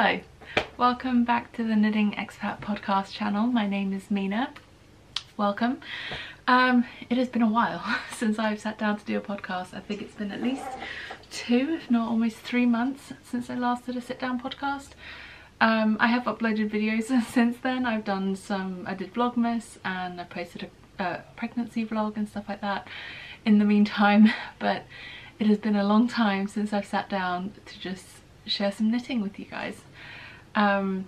Hello, welcome back to the Knitting Expat podcast channel. My name is Mina. Welcome. Um, it has been a while since I've sat down to do a podcast. I think it's been at least two, if not almost three months since I last did a sit down podcast. Um, I have uploaded videos since then. I've done some, I did Vlogmas and I posted a pregnancy vlog and stuff like that in the meantime, but it has been a long time since I've sat down to just share some knitting with you guys. Um,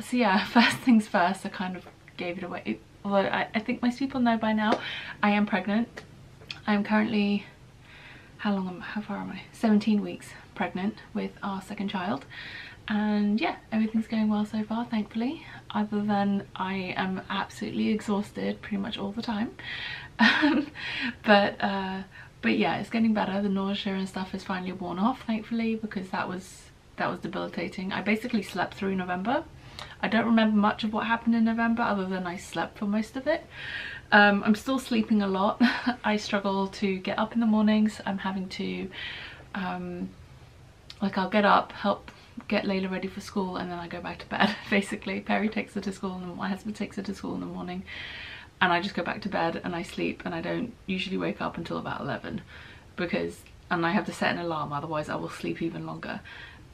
so yeah, first things first, I kind of gave it away. Although I, I think most people know by now, I am pregnant. I'm currently, how long am how far am I? 17 weeks pregnant with our second child. And yeah, everything's going well so far, thankfully. Other than I am absolutely exhausted pretty much all the time. but uh, but yeah it's getting better the nausea and stuff is finally worn off thankfully because that was that was debilitating. I basically slept through November. I don't remember much of what happened in November other than I slept for most of it. Um, I'm still sleeping a lot. I struggle to get up in the mornings. I'm having to um, like I'll get up help get Layla ready for school and then I go back to bed basically. Perry takes her to school and my husband takes her to school in the morning and I just go back to bed and I sleep and I don't usually wake up until about 11 because and I have to set an alarm otherwise I will sleep even longer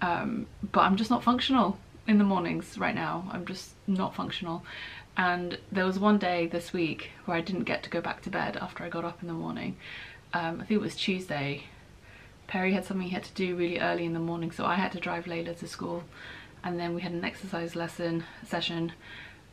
um, but I'm just not functional in the mornings right now. I'm just not functional. And there was one day this week where I didn't get to go back to bed after I got up in the morning. Um, I think it was Tuesday. Perry had something he had to do really early in the morning so I had to drive Layla to school. And then we had an exercise lesson session.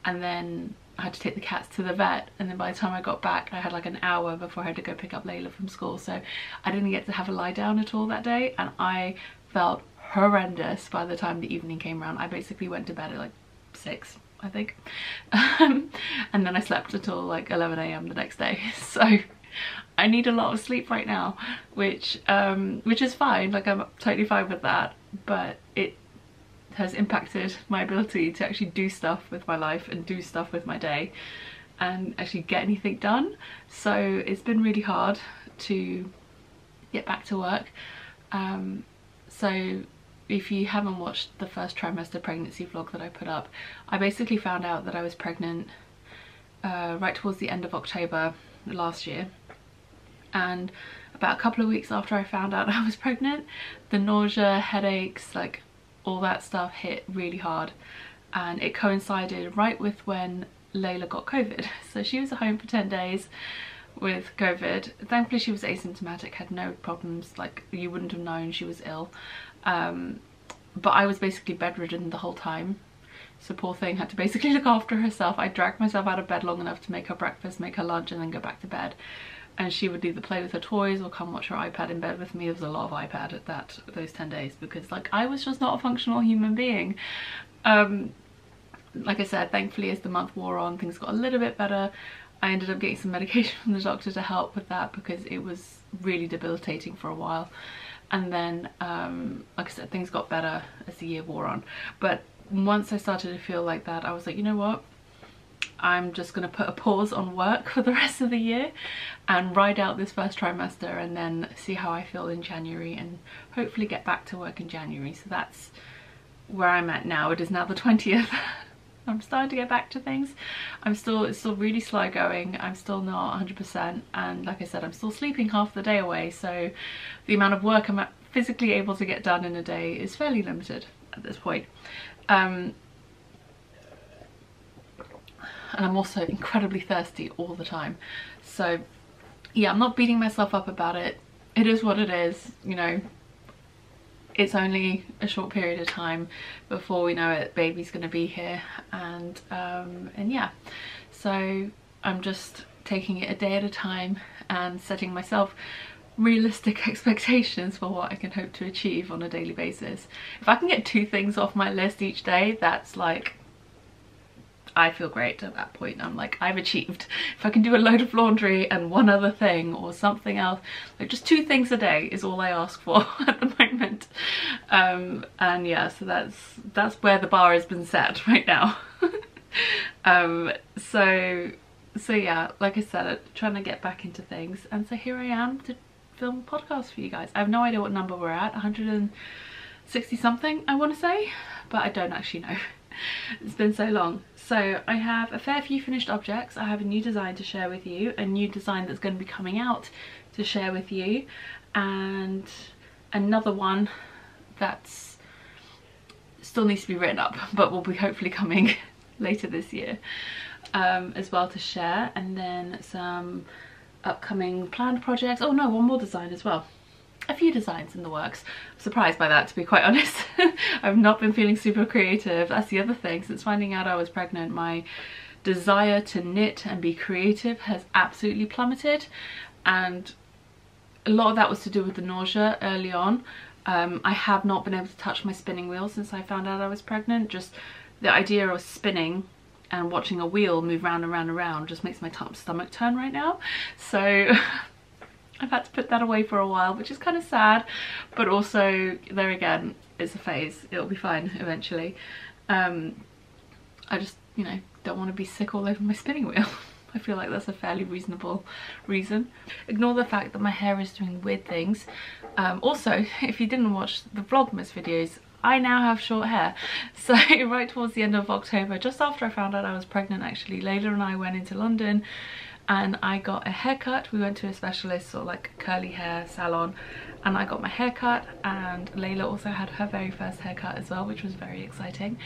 And then I had to take the cats to the vet. And then by the time I got back I had like an hour before I had to go pick up Layla from school. So I didn't get to have a lie down at all that day. And I felt horrendous by the time the evening came around. I basically went to bed at like 6 I think. Um, and then I slept until like 11am the next day. So I need a lot of sleep right now which um, which is fine. Like I'm totally fine with that. But it has impacted my ability to actually do stuff with my life and do stuff with my day and actually get anything done. So it's been really hard to get back to work. Um, so if you haven't watched the first trimester pregnancy vlog that I put up I basically found out that I was pregnant uh, right towards the end of October last year and about a couple of weeks after I found out I was pregnant the nausea, headaches, like all that stuff hit really hard and it coincided right with when Layla got COVID. So she was at home for 10 days with COVID. Thankfully she was asymptomatic, had no problems, like you wouldn't have known she was ill. Um, but I was basically bedridden the whole time. So poor thing had to basically look after herself. I dragged myself out of bed long enough to make her breakfast, make her lunch and then go back to bed and she would either play with her toys or come watch her iPad in bed with me. There was a lot of iPad at that those 10 days because like I was just not a functional human being. Um, like I said, thankfully as the month wore on, things got a little bit better. I ended up getting some medication from the doctor to help with that because it was really debilitating for a while. And then, um, like I said, things got better as the year wore on. But once I started to feel like that, I was like, you know what? I'm just going to put a pause on work for the rest of the year and ride out this first trimester and then see how I feel in January and hopefully get back to work in January. So that's where I'm at now. It is now the 20th. I'm starting to get back to things. I'm still, it's still really slow going. I'm still not 100% and like I said, I'm still sleeping half the day away. So the amount of work I'm physically able to get done in a day is fairly limited at this point. Um, and I'm also incredibly thirsty all the time. So yeah, I'm not beating myself up about it. It is what it is, you know, it's only a short period of time before we know it baby's gonna be here and um and yeah. So i'm just taking it a day at a time and setting myself realistic expectations for what i can hope to achieve on a daily basis. If i can get two things off my list each day that's like I feel great at that point. I'm like, I've achieved. If I can do a load of laundry and one other thing or something else, like just two things a day is all I ask for at the moment. Um, and yeah, so that's that's where the bar has been set right now. um, so so yeah, like I said, I'm trying to get back into things. And so here I am to film a podcast for you guys. I have no idea what number we're at, 160 something I want to say but I don't actually know. it's been so long. So I have a fair few finished objects. I have a new design to share with you, a new design that's going to be coming out to share with you, and another one that's still needs to be written up, but will be hopefully coming later this year um, as well to share. And then some upcoming planned projects. Oh no, one more design as well a few designs in the works. I'm surprised by that to be quite honest. I've not been feeling super creative. That's the other thing. Since finding out I was pregnant, my desire to knit and be creative has absolutely plummeted and a lot of that was to do with the nausea early on. Um, I have not been able to touch my spinning wheel since I found out I was pregnant. Just the idea of spinning and watching a wheel move round and round and round just makes my stomach turn right now. So I've had to put that away for a while, which is kind of sad, but also there again, it's a phase. It'll be fine eventually. Um, I just, you know, don't want to be sick all over my spinning wheel. I feel like that's a fairly reasonable reason. Ignore the fact that my hair is doing weird things. Um, also, if you didn't watch the Vlogmas videos, I now have short hair. So right towards the end of October, just after I found out I was pregnant actually, Layla and I went into London and I got a haircut. We went to a specialist sort of like curly hair salon and I got my haircut and Layla also had her very first haircut as well which was very exciting.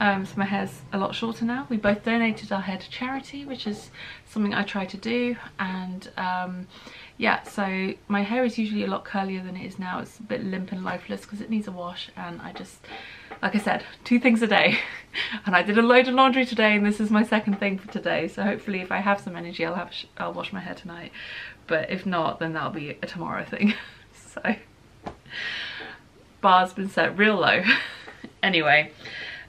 Um, so my hair's a lot shorter now. We both donated our hair to charity which is something I try to do and um, yeah so my hair is usually a lot curlier than it is now. It's a bit limp and lifeless because it needs a wash and I just like I said, two things a day. and I did a load of laundry today and this is my second thing for today. So hopefully if I have some energy, I'll have I'll wash my hair tonight. But if not, then that'll be a tomorrow thing. so bar's been set real low. anyway,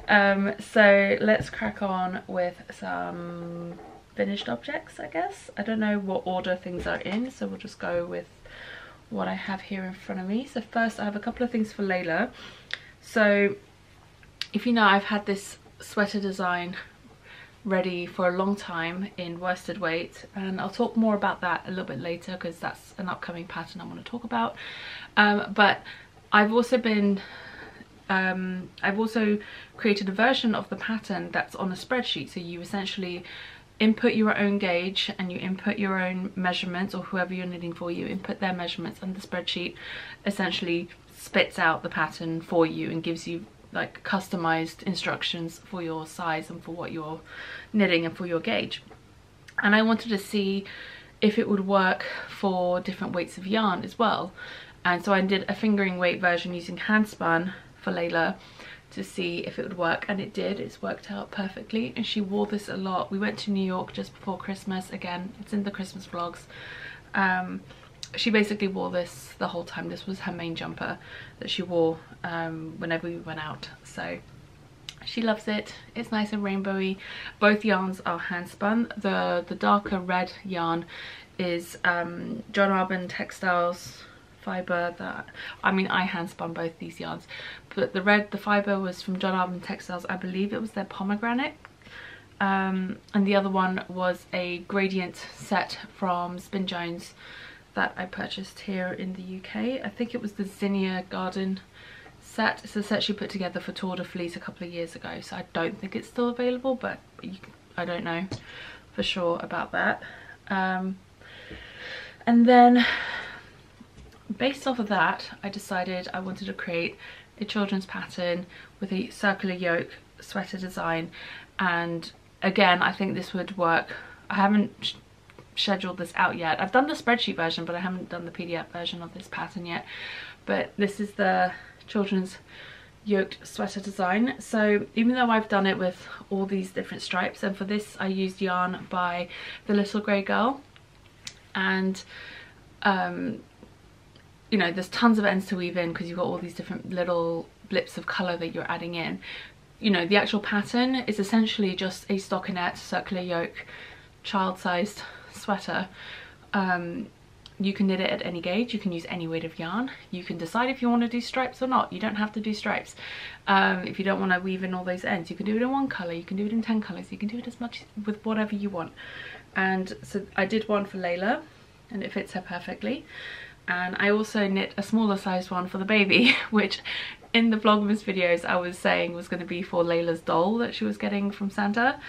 um, so let's crack on with some finished objects, I guess. I don't know what order things are in, so we'll just go with what I have here in front of me. So first I have a couple of things for Layla. So if you know I've had this sweater design ready for a long time in worsted weight and I'll talk more about that a little bit later because that's an upcoming pattern I want to talk about. Um, but I've also been um, I've also created a version of the pattern that's on a spreadsheet. So you essentially input your own gauge and you input your own measurements or whoever you're knitting for you input their measurements and the spreadsheet essentially spits out the pattern for you and gives you like customized instructions for your size and for what you're knitting and for your gauge. And I wanted to see if it would work for different weights of yarn as well. And so I did a fingering weight version using handspun for Layla to see if it would work and it did. It's worked out perfectly and she wore this a lot. We went to New York just before Christmas. Again it's in the Christmas vlogs. Um, she basically wore this the whole time. This was her main jumper that she wore um, whenever we went out. So she loves it. It's nice and rainbowy. Both yarns are hand spun. The, the darker red yarn is um, John Arbon Textiles fibre that I mean I hand spun both these yarns but the red the fibre was from John Arbon Textiles I believe it was their pomegranate um, and the other one was a gradient set from Spin Jones that I purchased here in the UK. I think it was the Zinnia Garden set. It's a set she put together for Tour de Fleece a couple of years ago, so I don't think it's still available, but I don't know for sure about that. Um, and then based off of that, I decided I wanted to create a children's pattern with a circular yoke sweater design and again I think this would work I haven't scheduled this out yet. I've done the spreadsheet version, but I haven't done the PDF version of this pattern yet. But this is the children's yoked sweater design. So even though I've done it with all these different stripes, and for this I used yarn by The Little Grey Girl. And, um, you know, there's tons of ends to weave in because you've got all these different little blips of colour that you're adding in. You know, the actual pattern is essentially just a stockinette circular yoke child-sized sweater um, you can knit it at any gauge you can use any weight of yarn. You can decide if you want to do stripes or not you don't have to do stripes. Um, if you don't want to weave in all those ends you can do it in one color you can do it in 10 colors you can do it as much with whatever you want. And so I did one for Layla and it fits her perfectly. And I also knit a smaller sized one for the baby which in the Vlogmas videos I was saying was going to be for Layla's doll that she was getting from Santa.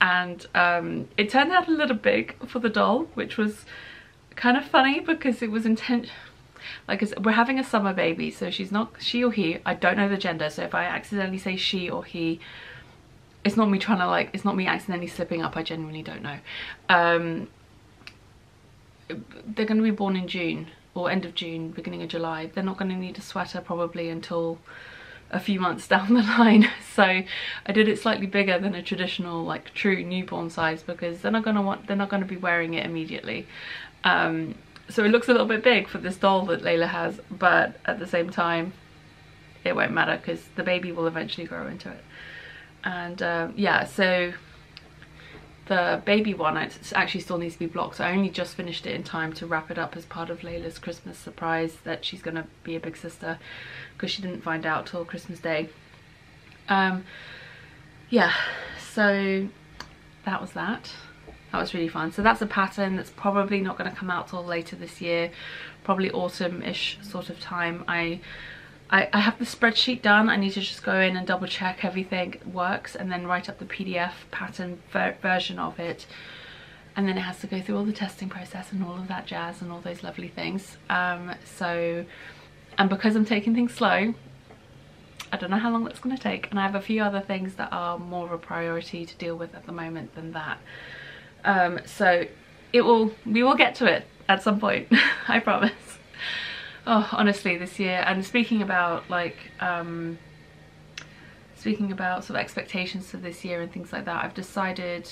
And um, it turned out a little big for the doll which was kind of funny because it was intent like we're having a summer baby so she's not she or he I don't know the gender so if I accidentally say she or he it's not me trying to like it's not me accidentally slipping up I genuinely don't know. Um, they're going to be born in June or end of June, beginning of July. They're not going to need a sweater probably until a few months down the line. So I did it slightly bigger than a traditional like true newborn size because they're not going to want they're not going to be wearing it immediately. Um, so it looks a little bit big for this doll that Layla has, but at the same time, it won't matter because the baby will eventually grow into it. And um, yeah, so the baby one it actually still needs to be blocked. So I only just finished it in time to wrap it up as part of Layla's Christmas surprise that she's gonna be a big sister because she didn't find out till Christmas day. Um yeah so that was that. That was really fun. So that's a pattern that's probably not going to come out till later this year. Probably autumn-ish sort of time. I I, I have the spreadsheet done. I need to just go in and double check everything works and then write up the PDF pattern ver version of it. And then it has to go through all the testing process and all of that jazz and all those lovely things. Um, so, and because I'm taking things slow, I don't know how long that's going to take. And I have a few other things that are more of a priority to deal with at the moment than that. Um, so it will, we will get to it at some point, I promise oh honestly this year. And speaking about like um speaking about sort of expectations for this year and things like that I've decided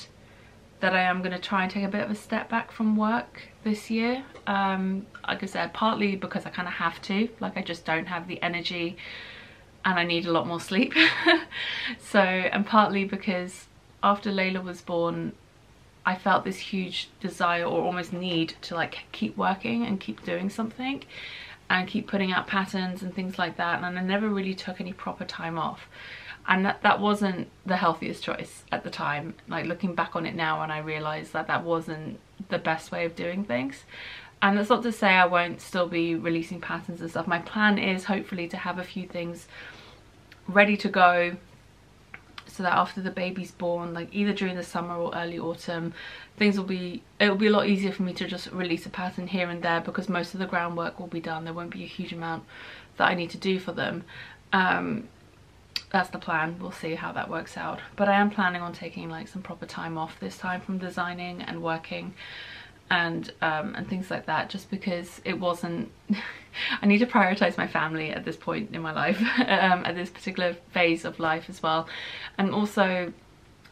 that I am going to try and take a bit of a step back from work this year. Um like I said partly because I kind of have to. Like I just don't have the energy and I need a lot more sleep. So and partly because after Layla was born I felt this huge desire or almost need to like keep working and keep doing something and keep putting out patterns and things like that and I never really took any proper time off. And that, that wasn't the healthiest choice at the time. Like looking back on it now and I realized that that wasn't the best way of doing things. And that's not to say I won't still be releasing patterns and stuff. My plan is hopefully to have a few things ready to go so that after the baby's born like either during the summer or early autumn things will be it'll be a lot easier for me to just release a pattern here and there because most of the groundwork will be done. There won't be a huge amount that I need to do for them. Um, that's the plan. We'll see how that works out. But I am planning on taking like some proper time off this time from designing and working and um, and things like that just because it wasn't I need to prioritize my family at this point in my life um, at this particular phase of life as well. And also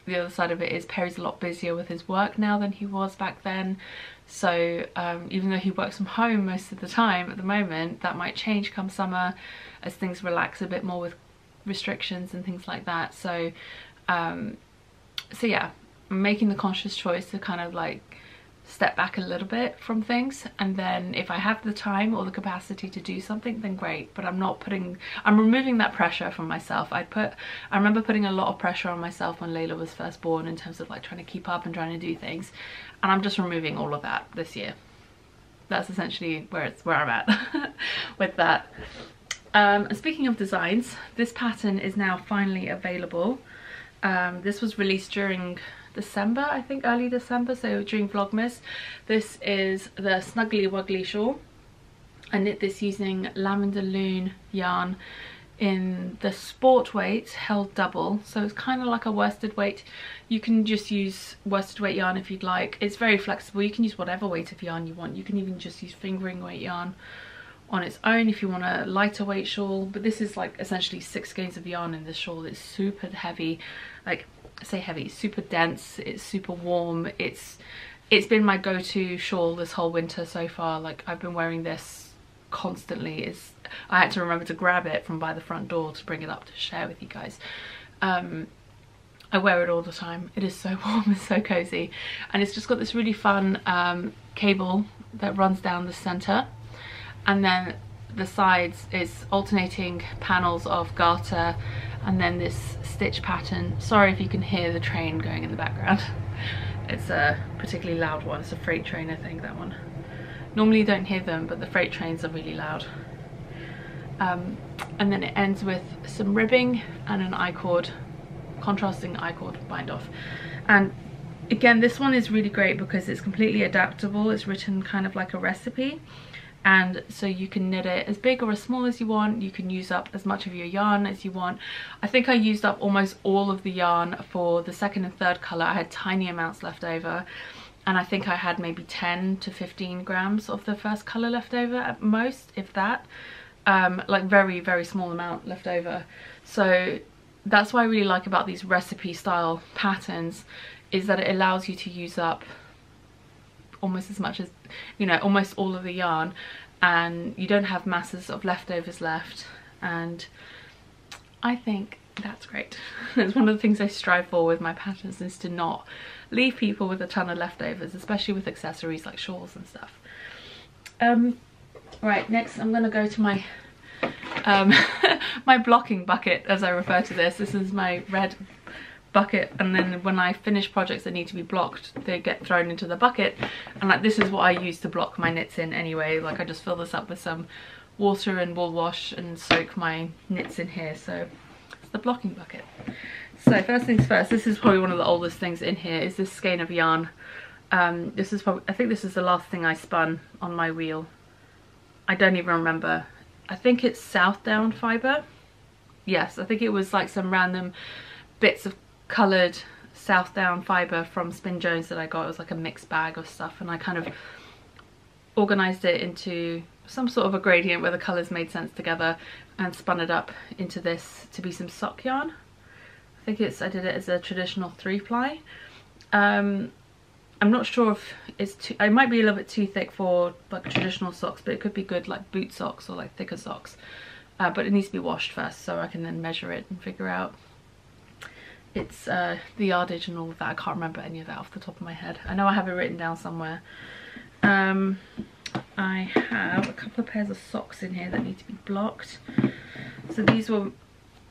the other side of it is Perry's a lot busier with his work now than he was back then. So um, even though he works from home most of the time at the moment that might change come summer as things relax a bit more with restrictions and things like that. So um, so yeah making the conscious choice to kind of like step back a little bit from things and then if I have the time or the capacity to do something then great. But I'm not putting I'm removing that pressure from myself. I put I remember putting a lot of pressure on myself when Layla was first born in terms of like trying to keep up and trying to do things. And I'm just removing all of that this year. That's essentially where it's where I'm at with that. Um, speaking of designs this pattern is now finally available. Um, this was released during December, I think early December, so during Vlogmas. This is the Snuggly Wuggly shawl. I knit this using Lavender Loon yarn in the sport weight held double. So it's kind of like a worsted weight. You can just use worsted weight yarn if you'd like. It's very flexible. You can use whatever weight of yarn you want. You can even just use fingering weight yarn on its own if you want a lighter weight shawl. But this is like essentially six skeins of yarn in this shawl. It's super heavy. Like say heavy super dense it's super warm it's it's been my go-to shawl this whole winter so far. Like I've been wearing this constantly. It's I had to remember to grab it from by the front door to bring it up to share with you guys. Um I wear it all the time. It is so warm and so cozy. And it's just got this really fun um, cable that runs down the center. And then the sides is alternating panels of garter and then this stitch pattern. Sorry if you can hear the train going in the background. It's a particularly loud one. It's a freight train, I think, that one. Normally you don't hear them, but the freight trains are really loud. Um, and then it ends with some ribbing and an I-cord, contrasting I-cord bind off. And again, this one is really great because it's completely adaptable. It's written kind of like a recipe and so you can knit it as big or as small as you want. You can use up as much of your yarn as you want. I think i used up almost all of the yarn for the second and third color. I had tiny amounts left over. And i think i had maybe 10 to 15 grams of the first color left over at most if that. Um, like very very small amount left over. So that's what i really like about these recipe style patterns is that it allows you to use up almost as much as, you know, almost all of the yarn and you don't have masses of leftovers left and I think that's great. it's one of the things I strive for with my patterns is to not leave people with a ton of leftovers, especially with accessories like shawls and stuff. Um, right, next I'm gonna go to my um, my blocking bucket as I refer to this. This is my red bucket and then when I finish projects that need to be blocked they get thrown into the bucket. And like this is what I use to block my knits in anyway. Like I just fill this up with some water and wool wash and soak my knits in here. So it's the blocking bucket. So first things first this is probably one of the oldest things in here is this skein of yarn. Um, this is probably I think this is the last thing I spun on my wheel. I don't even remember. I think it's Southdown fibre yes I think it was like some random bits of coloured Southdown fibre from Spin Jones that I got. It was like a mixed bag of stuff and I kind of organised it into some sort of a gradient where the colours made sense together and spun it up into this to be some sock yarn. I think it's, I did it as a traditional three ply. Um, I'm not sure if it's too, it might be a little bit too thick for like traditional socks, but it could be good like boot socks or like thicker socks. Uh, but it needs to be washed first so I can then measure it and figure out it's uh, the yardage and all of that. I can't remember any of that off the top of my head. I know I have it written down somewhere. Um, I have a couple of pairs of socks in here that need to be blocked. So these were,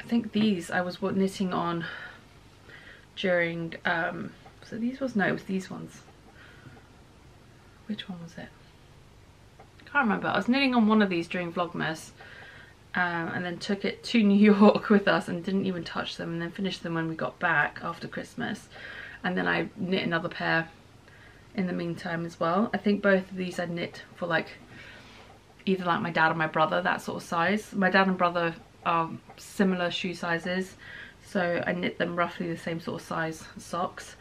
I think these I was knitting on during, um, so these was, no, it was these ones. Which one was it? can't remember. I was knitting on one of these during Vlogmas um, and then took it to New York with us and didn't even touch them and then finished them when we got back after Christmas and then I knit another pair in the meantime as well. I think both of these I knit for like either like my dad or my brother, that sort of size. My dad and brother are similar shoe sizes so I knit them roughly the same sort of size socks.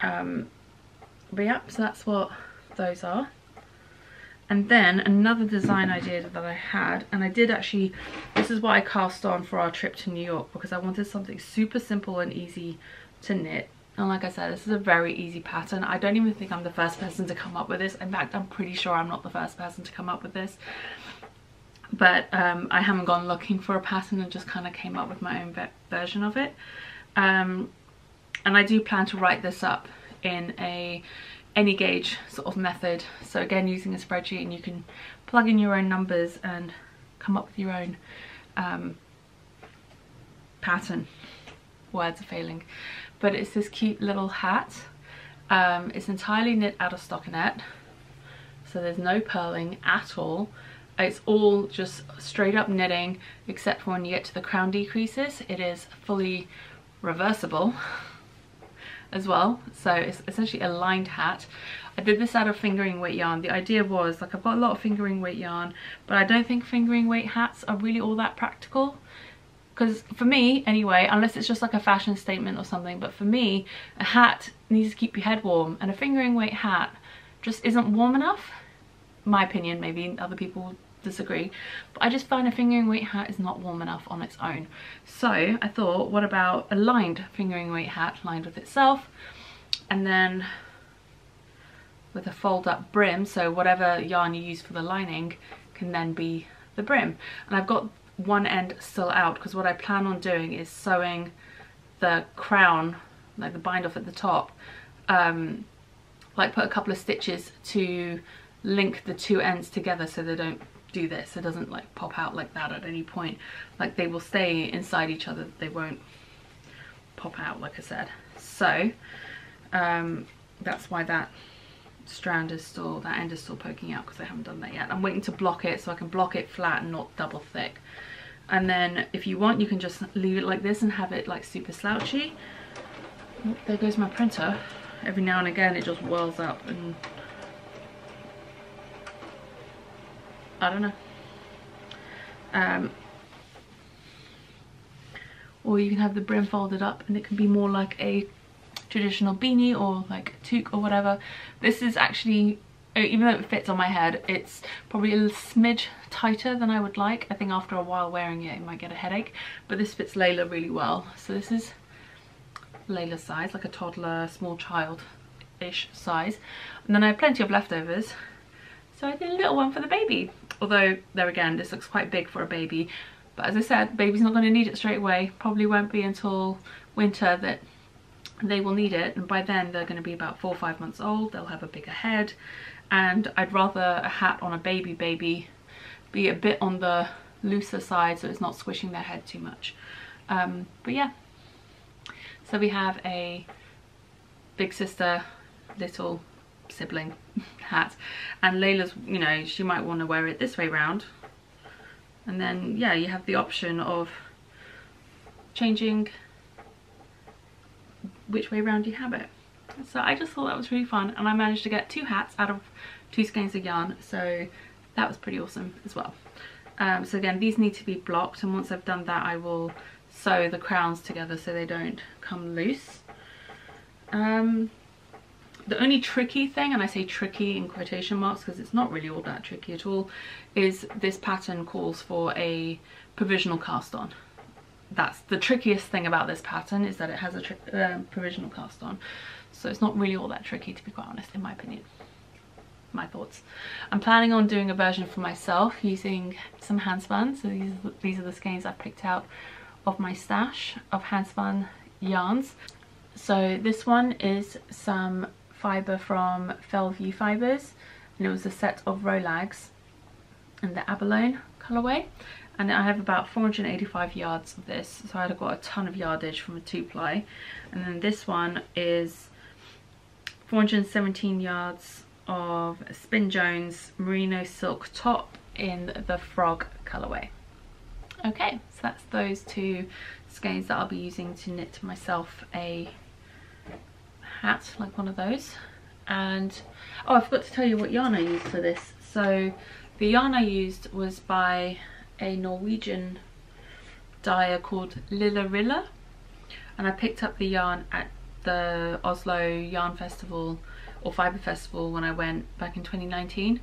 Um, but yeah, so that's what those are. And then another design idea that I had, and I did actually, this is what I cast on for our trip to New York because I wanted something super simple and easy to knit. And like I said, this is a very easy pattern. I don't even think I'm the first person to come up with this. In fact, I'm pretty sure I'm not the first person to come up with this. But um, I haven't gone looking for a pattern and just kind of came up with my own version of it. Um, and I do plan to write this up in a any gauge sort of method. So again, using a spreadsheet and you can plug in your own numbers and come up with your own um, pattern. Words are failing. But it's this cute little hat. Um, it's entirely knit out of stockinette. So there's no purling at all. It's all just straight up knitting, except for when you get to the crown decreases, it is fully reversible as well. So it's essentially a lined hat. I did this out of fingering weight yarn. The idea was, like I've got a lot of fingering weight yarn, but I don't think fingering weight hats are really all that practical. Because for me, anyway, unless it's just like a fashion statement or something, but for me, a hat needs to keep your head warm, and a fingering weight hat just isn't warm enough. My opinion, maybe other people disagree. But I just find a fingering weight hat is not warm enough on its own. So I thought what about a lined fingering weight hat lined with itself? And then with a fold up brim so whatever yarn you use for the lining can then be the brim. And I've got one end still out because what I plan on doing is sewing the crown like the bind off at the top um, like put a couple of stitches to link the two ends together so they don't do this. It doesn't like pop out like that at any point. Like they will stay inside each other. They won't pop out like I said. So um, that's why that strand is still, that end is still poking out because I haven't done that yet. I'm waiting to block it so I can block it flat and not double thick. and then if you want you can just leave it like this and have it like super slouchy there goes my printer every now and again it just whirls up and I don't know. Um, or you can have the brim folded up and it can be more like a traditional beanie or like a toque or whatever. This is actually uh, even though it fits on my head it's probably a smidge tighter than I would like. I think after a while wearing it it might get a headache but this fits Layla really well. So this is Layla's size like a toddler small child ish size. And then I have plenty of leftovers. So I did a little one for the baby although there again this looks quite big for a baby. But as I said baby's not going to need it straight away. Probably won't be until winter that they will need it. And by then they're going to be about four or five months old. They'll have a bigger head. And I'd rather a hat on a baby baby be a bit on the looser side so it's not squishing their head too much. Um, but yeah. So we have a big sister little sibling hat. And Layla's you know she might want to wear it this way round. And then yeah you have the option of changing which way round you have it. So I just thought that was really fun and I managed to get two hats out of two skeins of yarn so that was pretty awesome as well. Um, so again these need to be blocked and once I've done that I will sew the crowns together so they don't come loose. Um, the only tricky thing, and I say tricky in quotation marks because it's not really all that tricky at all, is this pattern calls for a provisional cast on. That's the trickiest thing about this pattern is that it has a uh, provisional cast on. So it's not really all that tricky to be quite honest in my opinion. My thoughts. I'm planning on doing a version for myself using some handspun. So these, these are the skeins I picked out of my stash of handspun yarns. So this one is some fibre from Fellview Fibres and it was a set of Rolags in the abalone colourway and I have about 485 yards of this so I'd got a ton of yardage from a two ply and then this one is 417 yards of Spin Jones merino silk top in the frog colourway okay so that's those two skeins that I'll be using to knit myself a hat like one of those. And oh I forgot to tell you what yarn I used for this. So the yarn I used was by a Norwegian dyer called Lilla Rilla and I picked up the yarn at the Oslo Yarn Festival or Fibre Festival when I went back in 2019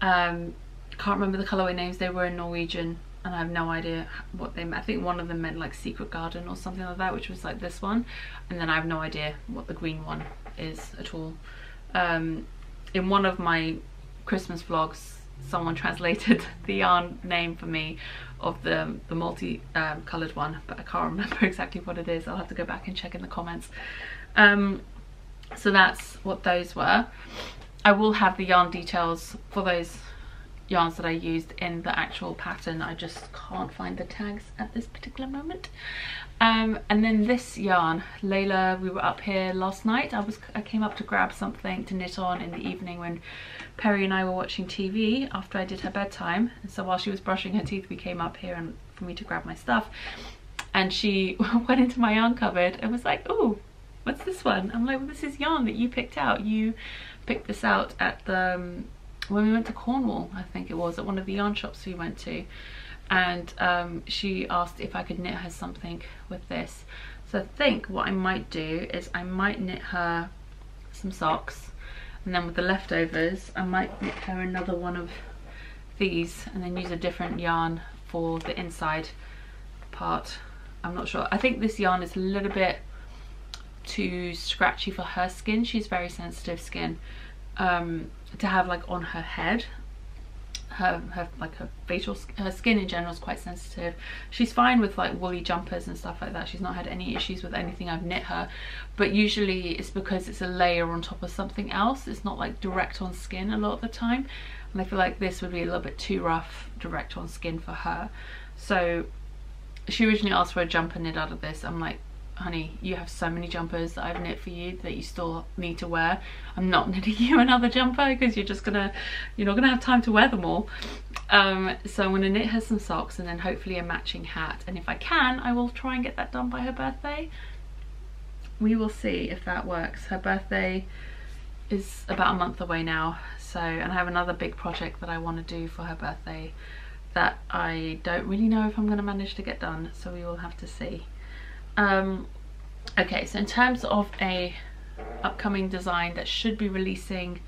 um, can't remember the colorway names. They were in Norwegian and I have no idea what they meant. I think one of them meant like Secret Garden or something like that, which was like this one. And then I have no idea what the green one is at all. Um, in one of my Christmas vlogs, someone translated the yarn name for me of the, the multi um, one, but I can't remember exactly what it is. I'll have to go back and check in the comments. Um, so that's what those were. I will have the yarn details for those yarns that I used in the actual pattern. I just can't find the tags at this particular moment. Um, and then this yarn, Layla, we were up here last night. I was I came up to grab something to knit on in the evening when Perry and I were watching TV after I did her bedtime. And so while she was brushing her teeth, we came up here and for me to grab my stuff. And she went into my yarn cupboard and was like, oh, what's this one? I'm like, well, this is yarn that you picked out. You picked this out at the um, when we went to Cornwall, I think it was, at one of the yarn shops we went to. And um, she asked if I could knit her something with this. So I think what I might do is I might knit her some socks. And then with the leftovers, I might knit her another one of these and then use a different yarn for the inside part. I'm not sure. I think this yarn is a little bit too scratchy for her skin. She's very sensitive skin. Um, to have like on her head. Her, her like her facial her skin in general is quite sensitive. She's fine with like woolly jumpers and stuff like that. She's not had any issues with anything I've knit her. But usually it's because it's a layer on top of something else. It's not like direct on skin a lot of the time. And I feel like this would be a little bit too rough direct on skin for her. So she originally asked for a jumper knit out of this. I'm like honey, you have so many jumpers that I've knit for you that you still need to wear. I'm not knitting you another jumper because you're just gonna, you're not gonna have time to wear them all. Um, so I'm to knit her some socks and then hopefully a matching hat. And if I can, I will try and get that done by her birthday. We will see if that works. Her birthday is about a month away now. So, and I have another big project that I want to do for her birthday that I don't really know if I'm going to manage to get done. So we will have to see. Um, okay, so in terms of a upcoming design that should be releasing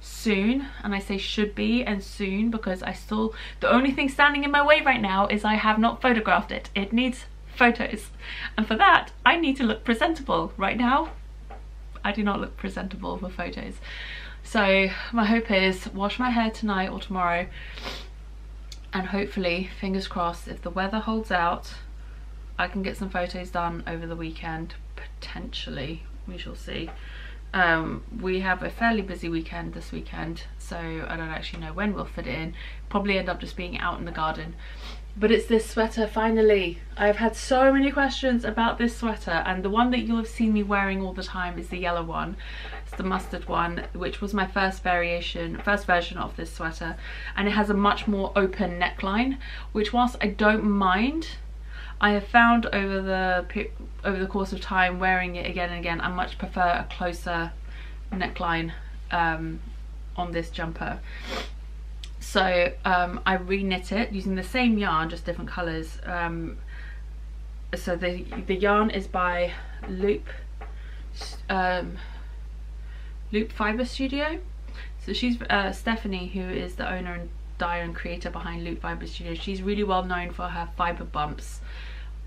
soon and I say should be and soon because I still the only thing standing in my way right now is I have not photographed it. It needs photos. And for that I need to look presentable. Right now I do not look presentable for photos. So my hope is wash my hair tonight or tomorrow and hopefully fingers crossed if the weather holds out I can get some photos done over the weekend potentially we shall see. Um, we have a fairly busy weekend this weekend so I don't actually know when we'll fit it in. Probably end up just being out in the garden. But it's this sweater finally. I've had so many questions about this sweater and the one that you'll have seen me wearing all the time is the yellow one. It's the mustard one which was my first variation first version of this sweater. And it has a much more open neckline which whilst I don't mind I have found over the over the course of time wearing it again and again I much prefer a closer neckline um, on this jumper. So um, I reknit it using the same yarn just different colours. Um, so the the yarn is by Loop um, Loop Fiber Studio. So she's uh, Stephanie who is the owner and dyer and creator behind Loop Fiber Studio she's really well known for her fiber bumps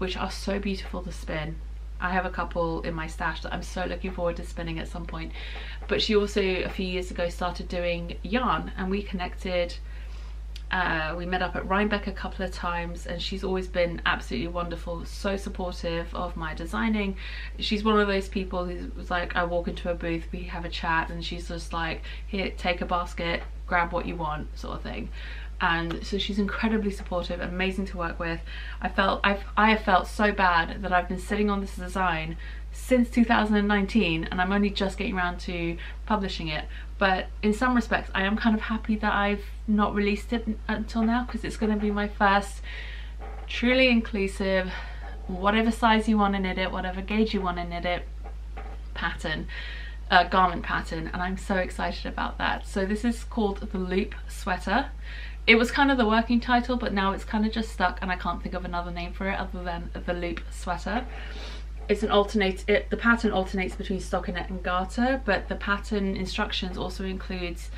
which are so beautiful to spin. I have a couple in my stash that I'm so looking forward to spinning at some point. But she also, a few years ago, started doing yarn and we connected. Uh, we met up at Rhinebeck a couple of times and she's always been absolutely wonderful, so supportive of my designing. She's one of those people who's like, I walk into a booth, we have a chat and she's just like, here, take a basket, grab what you want sort of thing and so she's incredibly supportive amazing to work with. I felt i've i have felt so bad that i've been sitting on this design since 2019 and i'm only just getting around to publishing it. But in some respects i am kind of happy that i've not released it until now because it's going to be my first truly inclusive whatever size you want to knit it whatever gauge you want to knit it pattern uh, garment pattern and I'm so excited about that. So this is called the Loop Sweater it was kind of the working title but now it's kind of just stuck and I can't think of another name for it other than the loop sweater. It's an alternate it, the pattern alternates between stockinette and garter but the pattern instructions also includes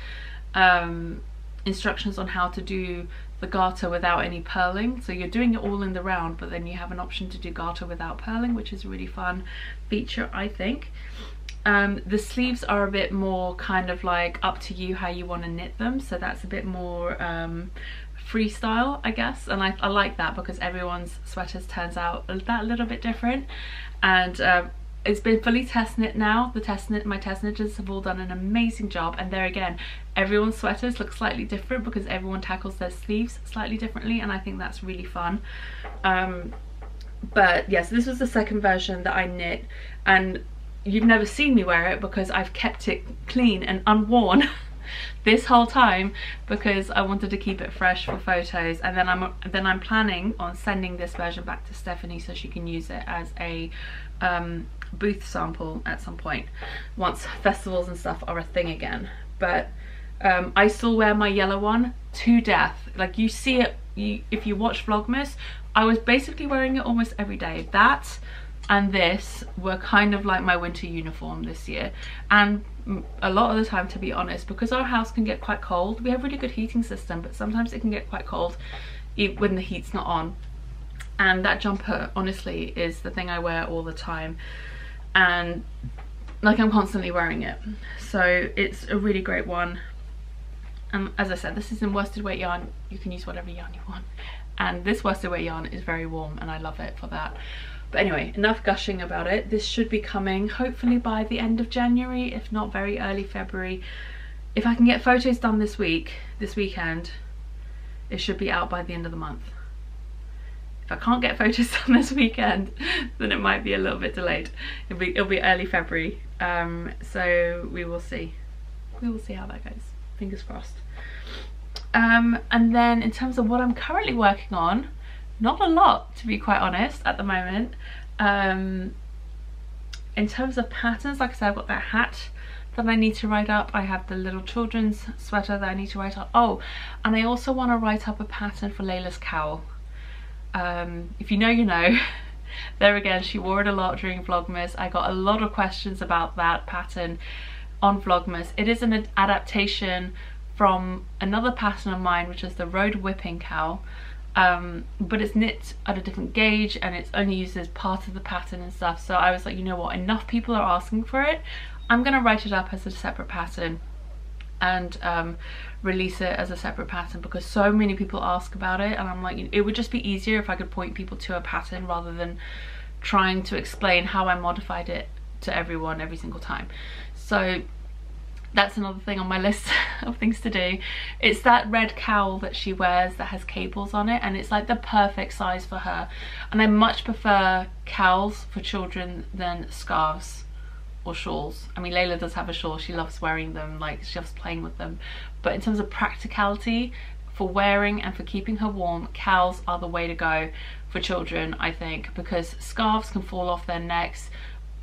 um, instructions on how to do the garter without any purling. So you're doing it all in the round but then you have an option to do garter without purling which is a really fun feature I think um, the sleeves are a bit more kind of like up to you how you want to knit them so that's a bit more um, freestyle I guess. And I, I, like that because everyone's sweaters turns out that little bit different. And uh, it's been fully test knit now. The test knit my test knitters have all done an amazing job. And there again everyone's sweaters look slightly different because everyone tackles their sleeves slightly differently and I think that's really fun. Um, but yes this was the second version that I knit. And you've never seen me wear it because I've kept it clean and unworn this whole time because I wanted to keep it fresh for photos. And then I'm then I'm planning on sending this version back to Stephanie so she can use it as a um, booth sample at some point once festivals and stuff are a thing again. But um, I still wear my yellow one to death. Like you see it you, if you watch Vlogmas I was basically wearing it almost every day. That and this were kind of like my winter uniform this year. And a lot of the time to be honest because our house can get quite cold we have really good heating system but sometimes it can get quite cold when the heat's not on. And that jumper honestly is the thing I wear all the time. And like I'm constantly wearing it. So it's a really great one. And as I said this is in worsted weight yarn. You can use whatever yarn you want and this weight yarn is very warm and I love it for that but anyway, enough gushing about it. This should be coming hopefully by the end of January, if not very early February. If I can get photos done this week, this weekend, it should be out by the end of the month. If I can't get photos done this weekend, then it might be a little bit delayed. It'll be, it'll be early February. Um, so we will see. We will see how that goes. Fingers crossed. Um, and then in terms of what I'm currently working on, not a lot to be quite honest at the moment. Um, in terms of patterns, like I said, I've got that hat that I need to write up. I have the little children's sweater that I need to write up. Oh, and I also want to write up a pattern for Layla's cowl. Um, if you know, you know. there again, she wore it a lot during Vlogmas. I got a lot of questions about that pattern on Vlogmas. It is an adaptation from another pattern of mine, which is the Road Whipping Cow Um, but it's knit at a different gauge and it's only used as part of the pattern and stuff. So I was like, you know what, enough people are asking for it. I'm gonna write it up as a separate pattern and um, release it as a separate pattern because so many people ask about it and I'm like it would just be easier if I could point people to a pattern rather than trying to explain how I modified it to everyone every single time so that's another thing on my list of things to do it's that red cowl that she wears that has cables on it and it's like the perfect size for her and I much prefer cowls for children than scarves or shawls. I mean, Layla does have a shawl. She loves wearing them, like she loves playing with them. But in terms of practicality, for wearing and for keeping her warm, cowls are the way to go for children, I think, because scarves can fall off their necks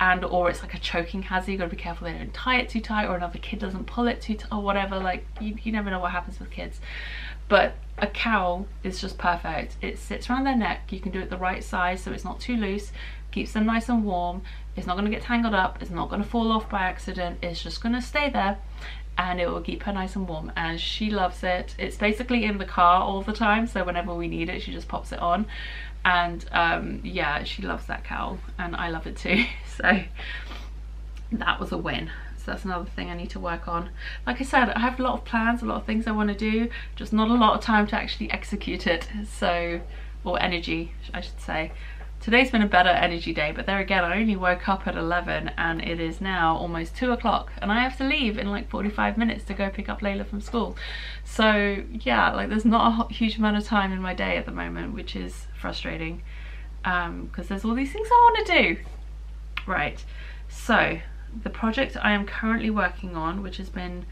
and or it's like a choking hazard. You gotta be careful they don't tie it too tight or another kid doesn't pull it too tight or whatever. Like you, you never know what happens with kids. But a cowl is just perfect. It sits around their neck. You can do it the right size so it's not too loose, keeps them nice and warm it's not going to get tangled up it's not going to fall off by accident it's just going to stay there and it will keep her nice and warm and she loves it it's basically in the car all the time so whenever we need it she just pops it on and um, yeah she loves that cowl and I love it too. So that was a win. So that's another thing I need to work on. Like I said I have a lot of plans a lot of things I want to do just not a lot of time to actually execute it. So or energy I should say Today's been a better energy day, but there again, I only woke up at 11 and it is now almost 2 o'clock and I have to leave in like 45 minutes to go pick up Layla from school. So yeah, like there's not a huge amount of time in my day at the moment, which is frustrating because um, there's all these things I want to do. Right, so the project I am currently working on, which has been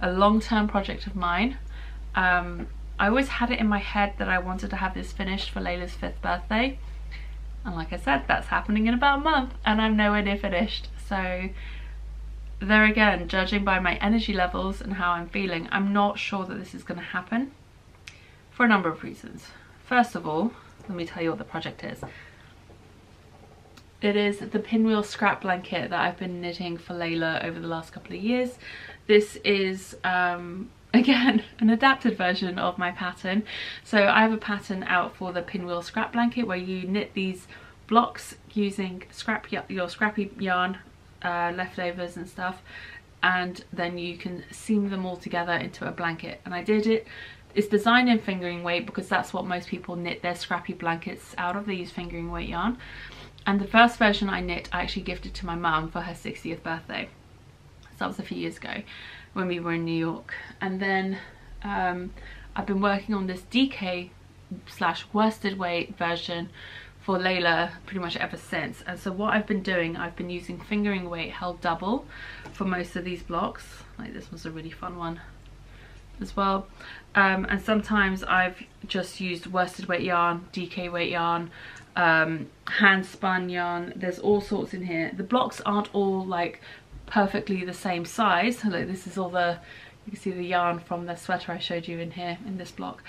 a long-term project of mine, um, I always had it in my head that I wanted to have this finished for Layla's fifth birthday and like I said, that's happening in about a month and I'm nowhere near finished. So there again, judging by my energy levels and how I'm feeling, I'm not sure that this is going to happen for a number of reasons. First of all, let me tell you what the project is. It is the pinwheel scrap blanket that I've been knitting for Layla over the last couple of years. This is um, again an adapted version of my pattern. So I have a pattern out for the pinwheel scrap blanket where you knit these blocks using scrap your scrappy yarn uh, leftovers and stuff and then you can seam them all together into a blanket. And I did it it's designed in fingering weight because that's what most people knit their scrappy blankets out of they use fingering weight yarn. And the first version I knit I actually gifted to my mum for her 60th birthday so that was a few years ago when we were in New York. And then um, I've been working on this DK slash worsted weight version for Layla pretty much ever since. And so what I've been doing, I've been using fingering weight held double for most of these blocks. Like this was a really fun one as well. Um, and sometimes I've just used worsted weight yarn, DK weight yarn, um, hand spun yarn. There's all sorts in here. The blocks aren't all like perfectly the same size. Look, this is all the, you can see the yarn from the sweater I showed you in here, in this block.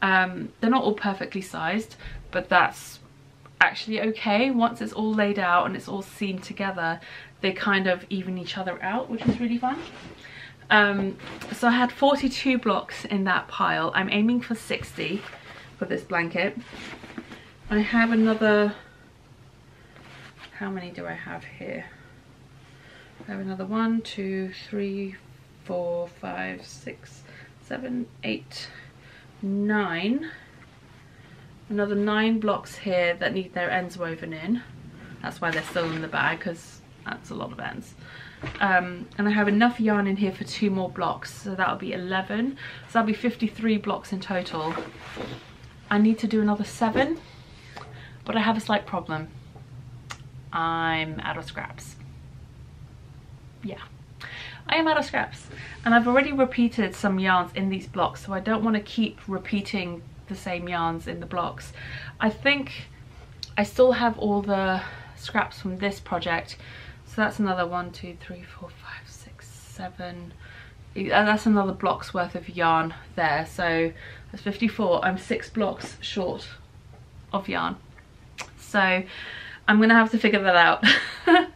Um, they're not all perfectly sized, but that's actually okay. Once it's all laid out and it's all seamed together, they kind of even each other out, which is really fun. Um, so I had 42 blocks in that pile. I'm aiming for 60 for this blanket. I have another, how many do I have here? I have another one, two, three, four, five, six, seven, eight, nine. Another nine blocks here that need their ends woven in. That's why they're still in the bag because that's a lot of ends. Um, and I have enough yarn in here for two more blocks so that'll be 11 so that'll be 53 blocks in total I need to do another seven but I have a slight problem I'm out of scraps yeah I am out of scraps and I've already repeated some yarns in these blocks so I don't want to keep repeating the same yarns in the blocks. I think I still have all the scraps from this project so that's another one, two, three, four, five, six, seven. And uh, that's another block's worth of yarn there. So that's 54. I'm six blocks short of yarn. So I'm gonna have to figure that out.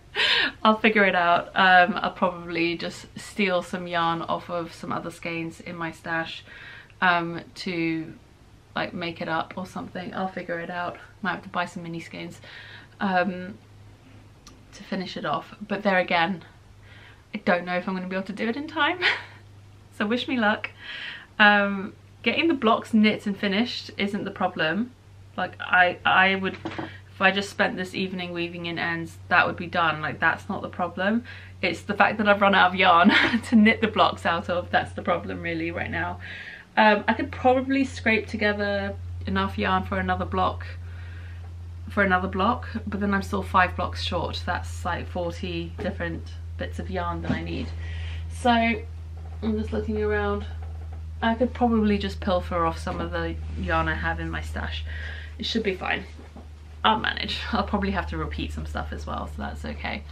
I'll figure it out. Um, I'll probably just steal some yarn off of some other skeins in my stash um, to like make it up or something. I'll figure it out. Might have to buy some mini skeins. Um, to finish it off. But there again, I don't know if I'm going to be able to do it in time. so wish me luck. Um, getting the blocks knit and finished isn't the problem. Like I, I would, if I just spent this evening weaving in ends, that would be done. Like that's not the problem. It's the fact that I've run out of yarn to knit the blocks out of. That's the problem really right now. Um, I could probably scrape together enough yarn for another block for another block but then I'm still five blocks short that's like 40 different bits of yarn that I need so I'm just looking around I could probably just pilfer off some of the yarn I have in my stash it should be fine I'll manage I'll probably have to repeat some stuff as well so that's okay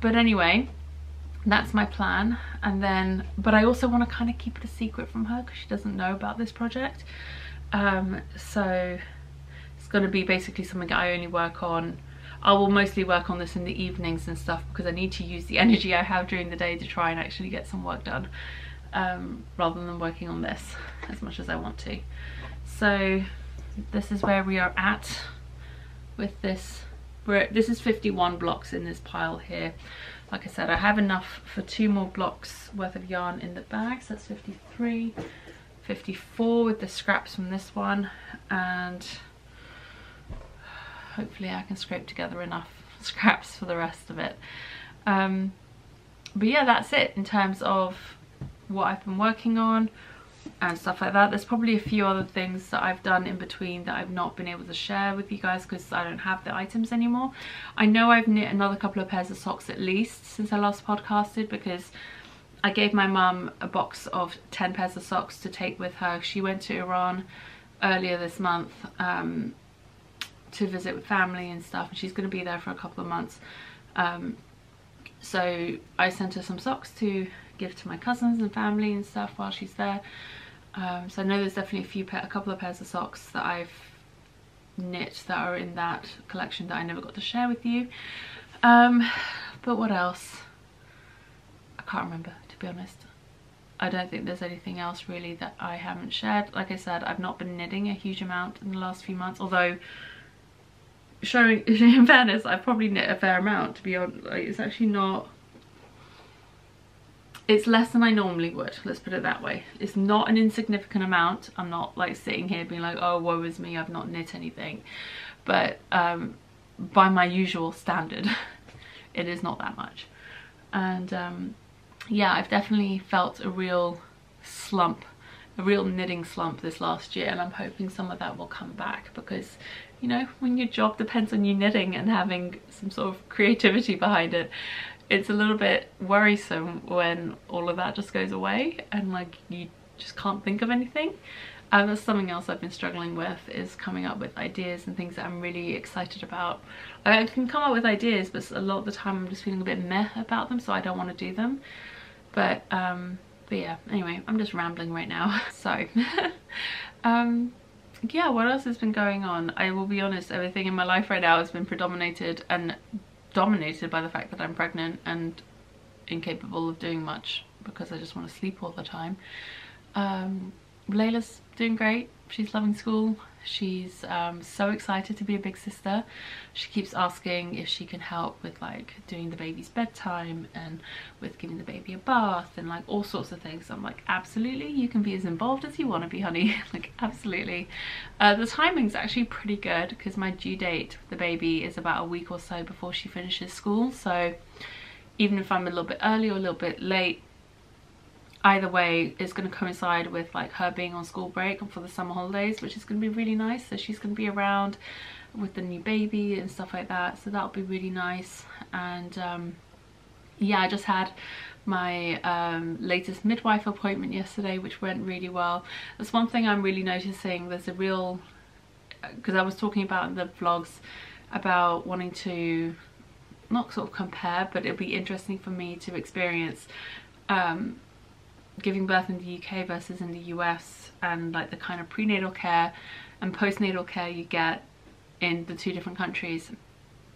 but anyway that's my plan and then but I also want to kind of keep it a secret from her because she doesn't know about this project um, so it's going to be basically something I only work on. I will mostly work on this in the evenings and stuff because I need to use the energy I have during the day to try and actually get some work done um, rather than working on this as much as I want to. So this is where we are at with this. We're, this is 51 blocks in this pile here. Like I said, I have enough for two more blocks worth of yarn in the bag. So that's 53, 54 with the scraps from this one and hopefully I can scrape together enough scraps for the rest of it. Um, but yeah, that's it in terms of what I've been working on and stuff like that. There's probably a few other things that I've done in between that I've not been able to share with you guys because I don't have the items anymore. I know I've knit another couple of pairs of socks at least since I last podcasted because I gave my mum a box of 10 pairs of socks to take with her. She went to Iran earlier this month um, to visit with family and stuff and she's going to be there for a couple of months um, so I sent her some socks to give to my cousins and family and stuff while she's there. Um, so I know there's definitely a few a couple of pairs of socks that I've knit that are in that collection that I never got to share with you. Um, but what else? I can't remember to be honest. I don't think there's anything else really that I haven't shared. Like I said I've not been knitting a huge amount in the last few months although showing in fairness I've probably knit a fair amount to be honest like it's actually not it's less than I normally would let's put it that way. It's not an insignificant amount. I'm not like sitting here being like oh woe is me I've not knit anything. But um, by my usual standard it is not that much. And um, yeah I've definitely felt a real slump a real knitting slump this last year and I'm hoping some of that will come back because you know, when your job depends on you knitting and having some sort of creativity behind it, it's a little bit worrisome when all of that just goes away and like you just can't think of anything. And that's something else I've been struggling with is coming up with ideas and things that I'm really excited about. I can come up with ideas but a lot of the time I'm just feeling a bit meh about them so I don't want to do them. But um, but yeah, anyway, I'm just rambling right now. So um, yeah, what else has been going on? I will be honest, everything in my life right now has been predominated and dominated by the fact that I'm pregnant and incapable of doing much because I just want to sleep all the time. Um, Layla's doing great. She's loving school. She's um, so excited to be a big sister. She keeps asking if she can help with like doing the baby's bedtime and with giving the baby a bath and like all sorts of things. I'm like, absolutely, you can be as involved as you want to be, honey. like, absolutely. Uh, the timing's actually pretty good because my due date for the baby is about a week or so before she finishes school. So even if I'm a little bit early or a little bit late, either way it's going to coincide with like her being on school break for the summer holidays which is going to be really nice. So she's going to be around with the new baby and stuff like that. So that'll be really nice. And um, yeah I just had my um, latest midwife appointment yesterday which went really well. That's one thing I'm really noticing. There's a real because I was talking about in the vlogs about wanting to not sort of compare but it'll be interesting for me to experience um, giving birth in the UK versus in the US and like the kind of prenatal care and postnatal care you get in the two different countries.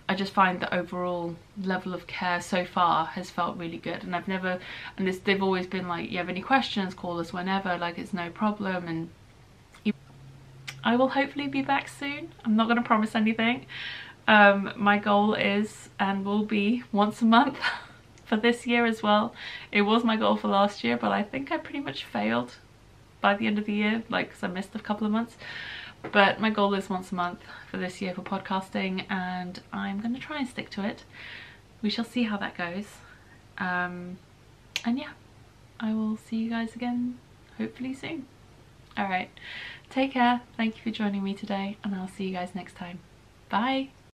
I just find the overall level of care so far has felt really good. And I've never and this they've always been like you have any questions call us whenever like it's no problem. And I will hopefully be back soon. I'm not going to promise anything. Um, my goal is and will be once a month for this year as well. It was my goal for last year, but I think I pretty much failed by the end of the year, like because I missed a couple of months. But my goal is once a month for this year for podcasting and I'm going to try and stick to it. We shall see how that goes. Um, and yeah, I will see you guys again hopefully soon. Alright, take care, thank you for joining me today and I'll see you guys next time. Bye!